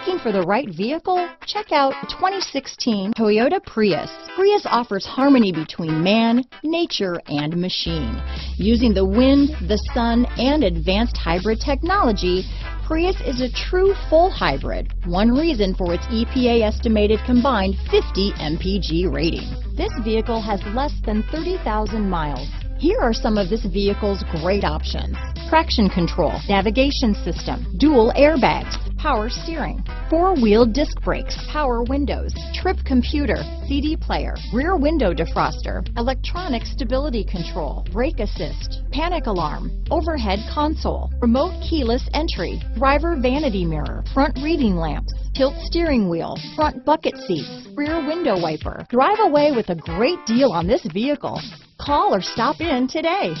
Looking for the right vehicle? Check out 2016 Toyota Prius. Prius offers harmony between man, nature, and machine. Using the wind, the sun, and advanced hybrid technology, Prius is a true full hybrid, one reason for its EPA estimated combined 50 mpg rating. This vehicle has less than 30,000 miles. Here are some of this vehicle's great options. Traction control, navigation system, dual airbags, power steering, four-wheel disc brakes, power windows, trip computer, CD player, rear window defroster, electronic stability control, brake assist, panic alarm, overhead console, remote keyless entry, driver vanity mirror, front reading lamps, tilt steering wheel, front bucket seats, rear window wiper. Drive away with a great deal on this vehicle. Call or stop in today.